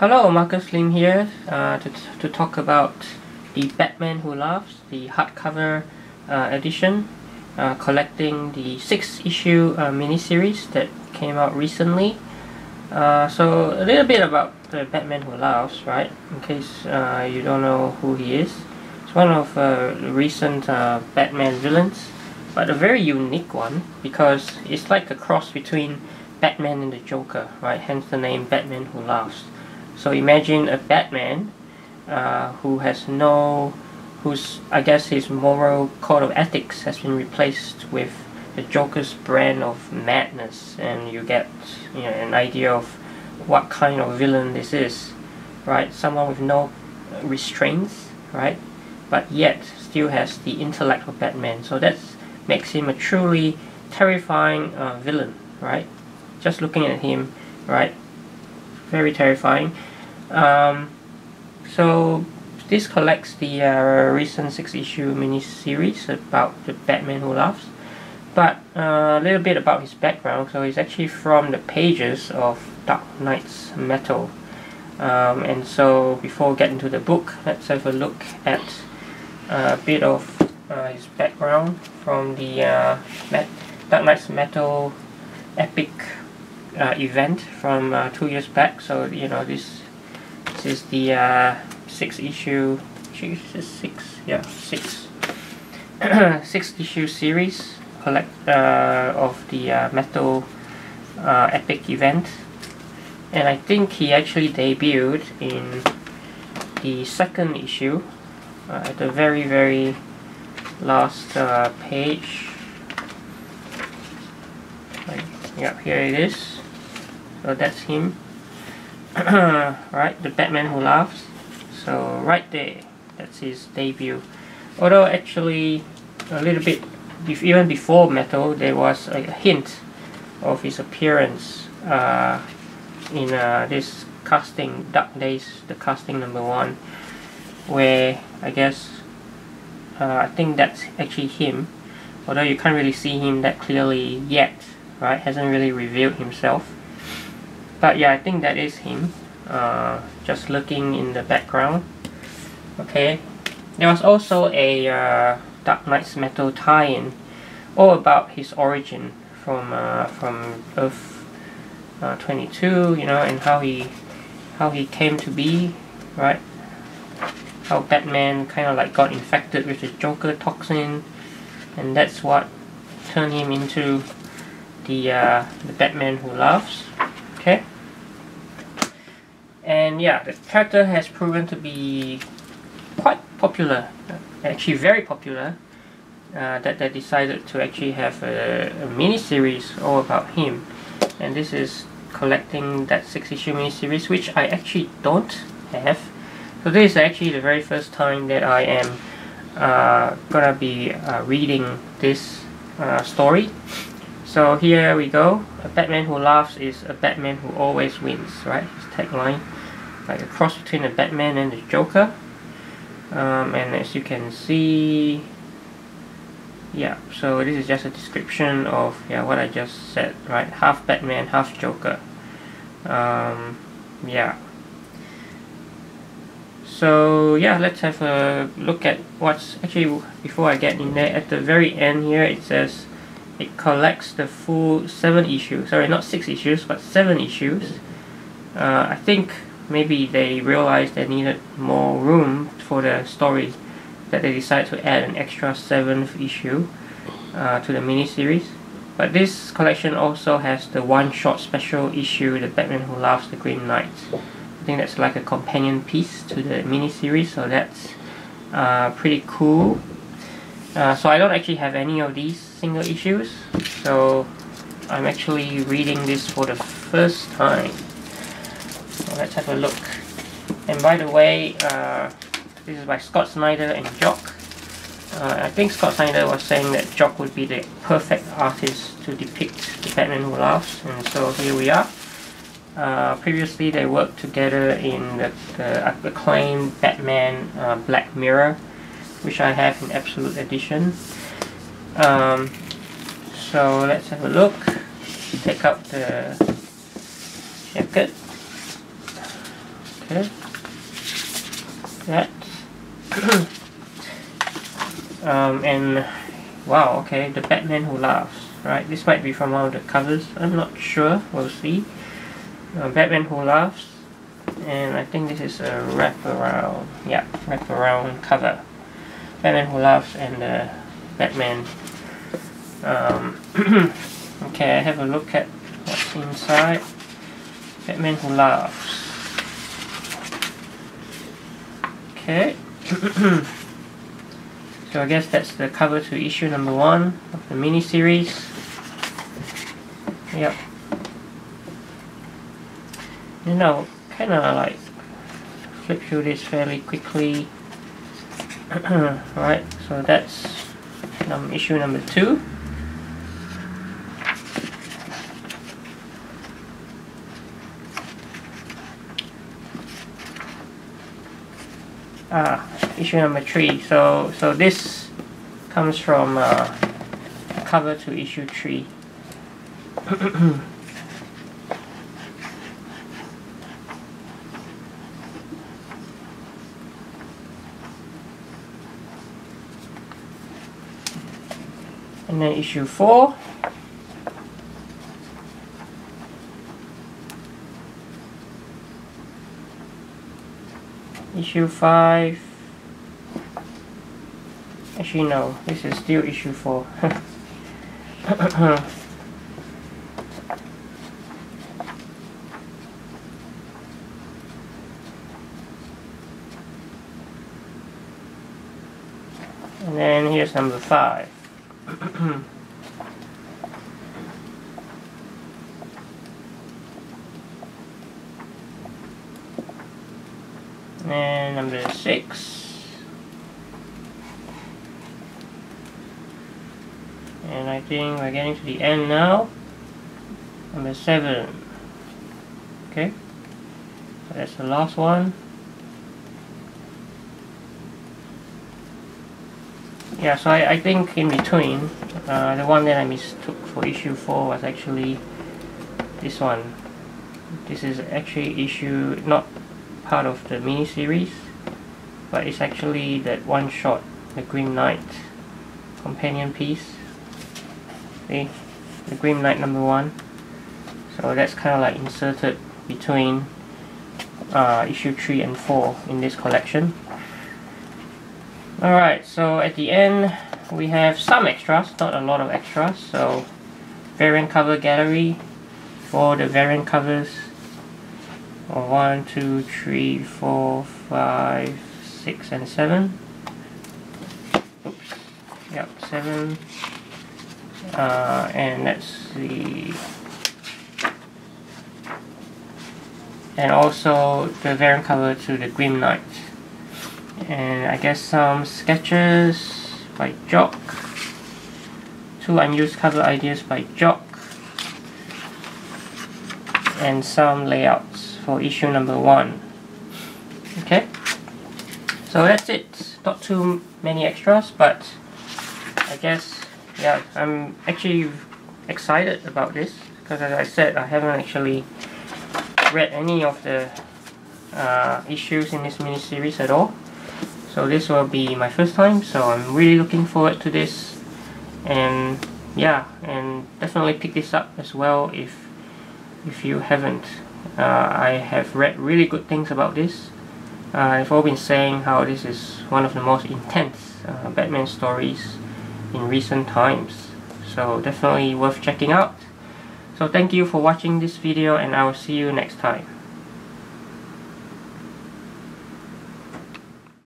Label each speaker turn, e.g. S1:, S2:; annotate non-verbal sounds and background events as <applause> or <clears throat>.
S1: Hello, Marcus Lim here uh, to, to talk about the Batman Who Laughs, the hardcover uh, edition, uh, collecting the six issue uh, miniseries that came out recently. Uh, so, a little bit about the Batman Who Laughs, right? In case uh, you don't know who he is. It's one of the recent Batman villains, but a very unique one because it's like a cross between Batman and the Joker, right? Hence the name Batman Who Laughs. So imagine a Batman uh, who has no, whose I guess his moral code of ethics has been replaced with the Joker's brand of madness, and you get you know an idea of what kind of villain this is, right? Someone with no restraints, right? But yet still has the intellect of Batman. So that makes him a truly terrifying uh, villain, right? Just looking at him, right? Very terrifying. Um, so this collects the uh, recent six issue miniseries about the Batman Who Laughs. But uh, a little bit about his background. So he's actually from the pages of Dark Nights Metal. Um, and so before getting to the book, let's have a look at a bit of uh, his background from the uh, Dark Nights Metal epic uh, event from uh, two years back. So you know this is the uh, six issue, six, yeah, six, <clears throat> six issue series collect uh, of the uh, metal uh, epic event, and I think he actually debuted in the second issue uh, at the very very last uh, page. Yeah, here it is. So that's him. <coughs> right, the Batman Who Laughs. So right there, that's his debut. Although actually a little bit, even before Metal, there was a hint of his appearance uh, in uh, this casting, Dark Days, the casting number one, where I guess uh, I think that's actually him. Although you can't really see him that clearly yet, right? Hasn't really revealed himself but yeah I think that is him uh, just looking in the background. Okay. There was also a uh, Dark Nights Metal tie-in all about his origin from uh, from Earth uh, 22 you know and how he how he came to be right? How Batman kind of like got infected with the Joker toxin and that's what turned him into the uh, the Batman who laughs okay. And yeah the character has proven to be quite popular actually very popular uh, that they decided to actually have a, a mini series all about him. And this is collecting that six issue mini series which I actually don't have. So this is actually the very first time that I am uh, gonna be uh, reading this uh, story so here we go. A Batman who laughs is a Batman who always wins, right? His tagline. Like a cross between a Batman and the Joker. Um, and as you can see, yeah, so this is just a description of yeah what I just said, right? Half Batman, half Joker. Um, yeah. So yeah, let's have a look at what's actually before I get in there. At the very end here, it says it collects the full seven issues. Sorry, not six issues, but seven issues. Uh, I think maybe they realized they needed more room for the story that they decided to add an extra seventh issue uh, to the miniseries. But this collection also has the one-shot special issue, The Batman Who Laughs the Grim Knight. I think that's like a companion piece to the miniseries, so that's uh, pretty cool. Uh, so I don't actually have any of these single issues, so I'm actually reading this for the first time. So let's have a look. And by the way, uh, this is by Scott Snyder and Jock. Uh, I think Scott Snyder was saying that Jock would be the perfect artist to depict the Batman Who Laughs, and so here we are. Uh, previously, they worked together in the, the acclaimed Batman uh, Black Mirror which I have in Absolute Edition. Um, so let's have a look. Take out the jacket. okay. That. <coughs> Um, and wow okay the Batman who laughs right? This might be from one of the covers I'm not sure. We'll see. Uh, Batman who laughs. And I think this is a wraparound yeah wraparound cover Batman who laughs and uh, Batman. Um, <clears throat> okay I have a look at what's inside. Batman who laughs. Okay. <clears throat> So I guess that's the cover to issue number one of the mini series yep. You know kind of like flip through this fairly quickly. <clears throat> Right so that's um, issue number two. Ah issue number three. So so this comes from uh, cover to issue three <clears throat> then issue 4 issue 5 actually no this is still issue 4 <laughs> and then here's number 5 <coughs> and number six. And I think we're getting to the end now. Number seven. Okay. So that's the last one yeah so I, I think in between uh, the one that I mistook for issue 4 was actually this one. This is actually issue not part of the mini series but it's actually that one shot the Grim Knight companion piece. See? The Grim Knight number one. So that's kind of like inserted between uh, issue 3 and 4 in this collection Alright, so at the end we have some extras, not a lot of extras. So variant cover gallery for the variant covers. One, two, three, four, five, six, and seven. Oops. Yep, seven. Uh, and let's see. and also the variant cover to the Grim Knight and I guess some sketches by Jock. Two unused cover ideas by Jock. And some layouts for issue number one. Okay? So that's it. Not too many extras but I guess yeah I'm actually excited about this. Because as I said I haven't actually read any of the uh, issues in this mini series at all so this will be my first time so I'm really looking forward to this. And yeah and definitely pick this up as well if if you haven't. Uh, I have read really good things about this. Uh, I've all been saying how this is one of the most intense uh, Batman stories in recent times. So definitely worth checking out. So thank you for watching this video and I will see you next time